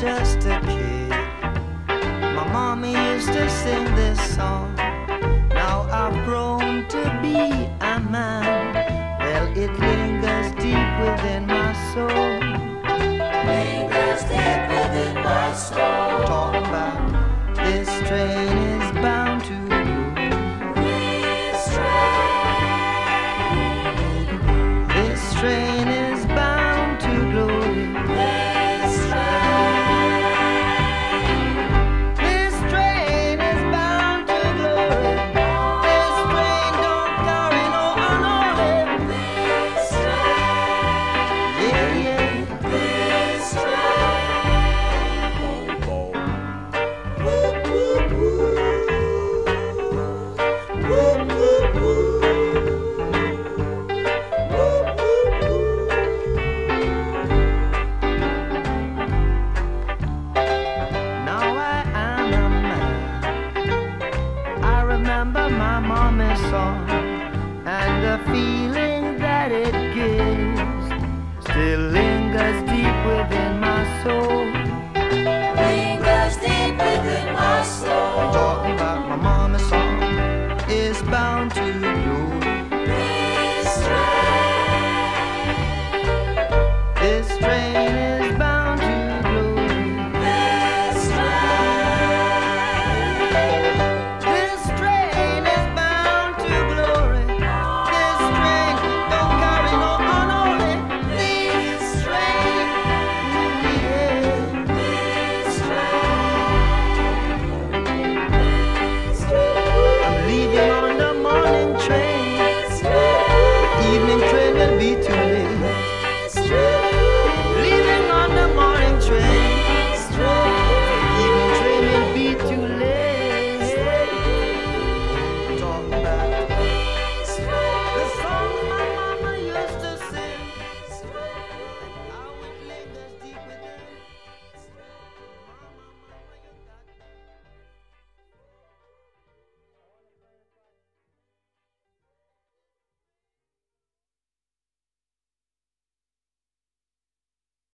just a kid, my mommy used to sing this song. Now I've grown to be a man. Well, it lingers deep within my soul. Lingers deep within my soul. Talk about this train is bound to go. This train, This train remember my mommy's song and the feeling that it gives still lingers deep within my soul. Lingers deep within my soul. Talking about my mama's song is bound to